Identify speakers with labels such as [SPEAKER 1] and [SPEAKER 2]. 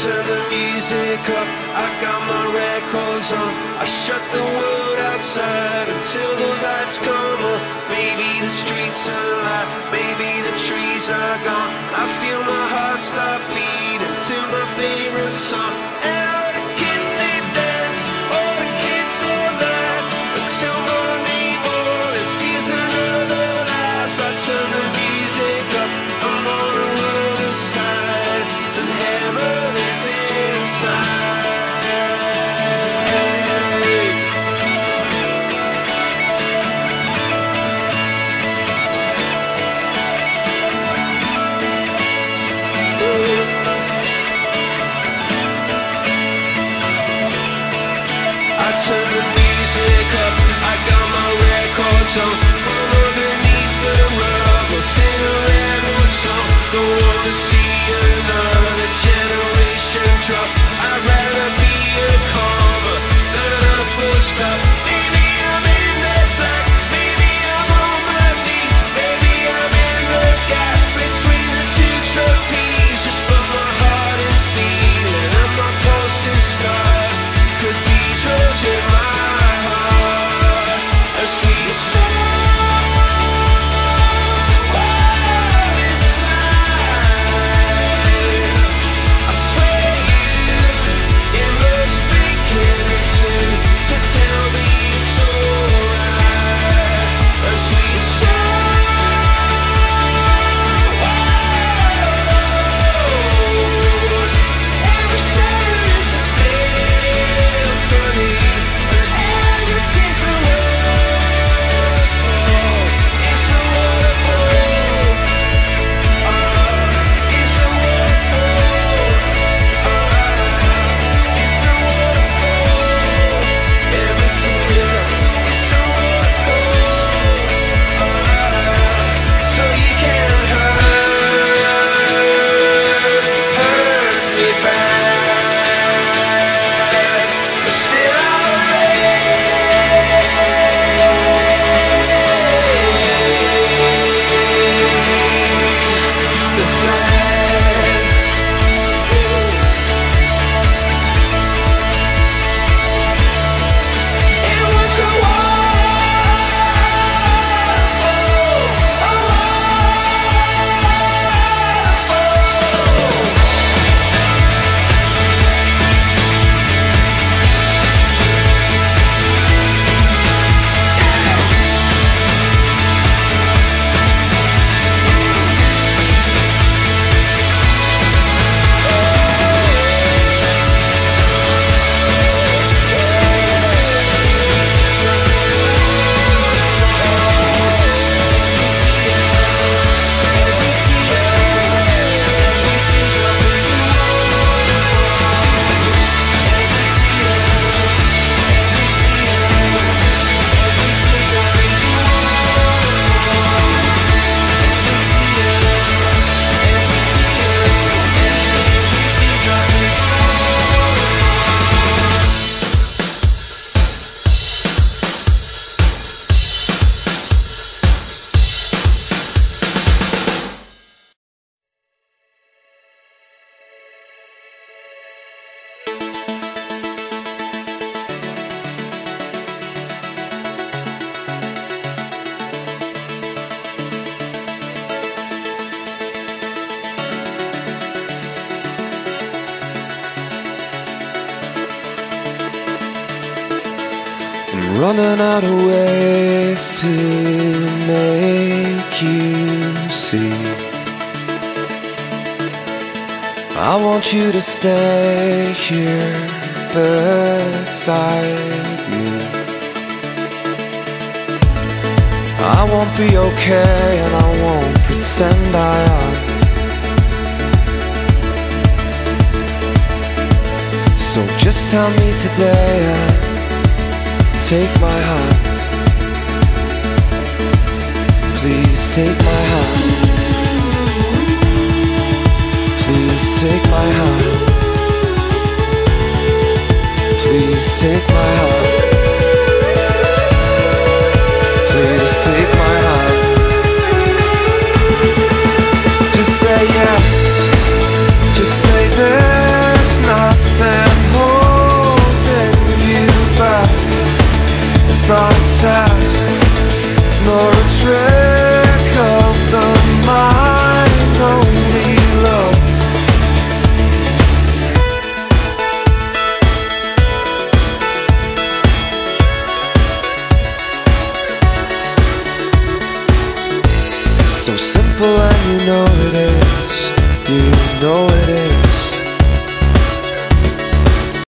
[SPEAKER 1] Turn the music up, I got my records on. I shut the world outside until the lights come on. Maybe the streets are alive, maybe the trees are gone. I feel my heart stop beating to my favorite song. Records I'm running out of ways to make you see. I want you to stay here beside me. I won't be okay and I won't pretend I am. So just tell me today take my heart. Please take my heart. Please take my heart. Please take my hand. Simple and you know it is, you know it is.